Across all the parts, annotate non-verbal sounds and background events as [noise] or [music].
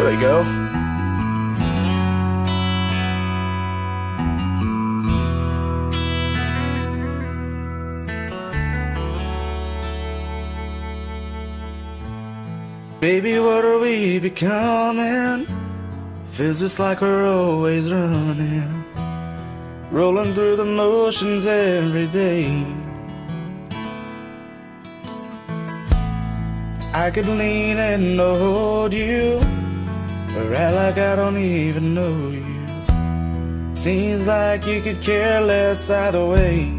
There they go. Baby, what are we becoming? Feels just like we're always running, rolling through the motions every day. I could lean and hold you, act like I don't even know you. Seems like you could care less either way.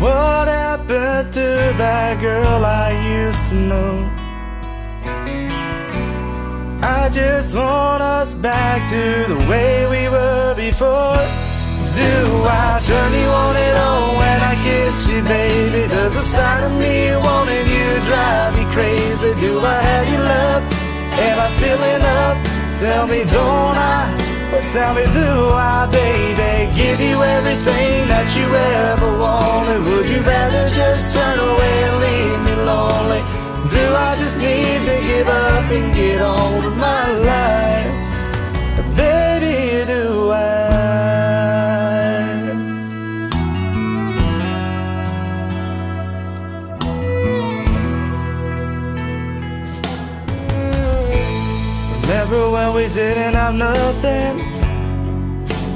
What happened to that girl I used to know? I just want us back to the way we were before. Do I turn you on and on when I kiss you, baby? Does the sight of me Do I have your love? Am I still enough? Tell me, don't I? Tell me, do I, baby? Give you everything that you ever wanted? Would you rather just We didn't have nothing.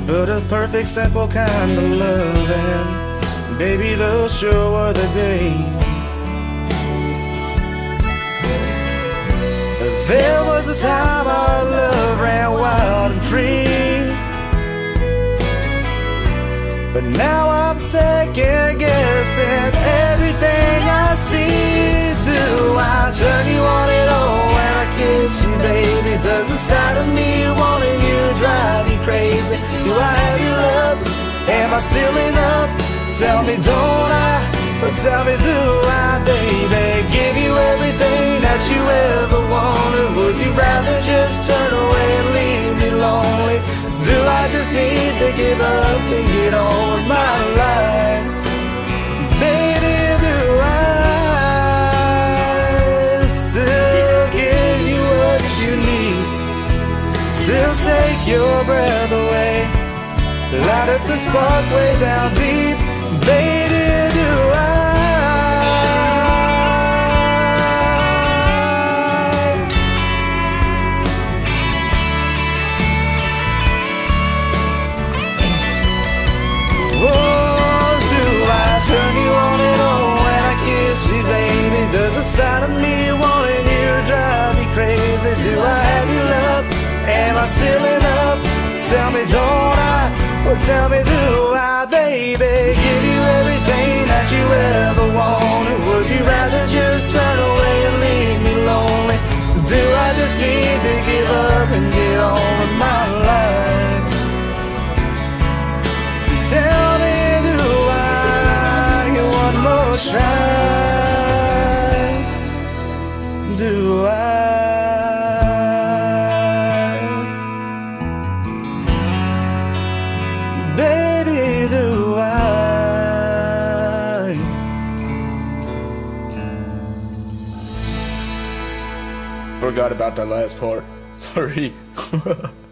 But a perfect simple kind of loving. Baby, those sure were the days. There was a time our love ran wild and free. But now sight of me wanting you drive you crazy? Do I have your love? Am I still enough? Tell me, don't I? Tell me, do I, baby? Give you everything that you ever wanted Would you rather just turn away Still take your breath away. Light up the spark way down deep. Baby, do tell me, do I, baby? Give you everything that you ever wanted. Would you rather just turn away and leave me lonely? Do I just need to give up and get on with my life? Tell me, I get one more try? Forgot about that last part. [laughs] Sorry. [laughs]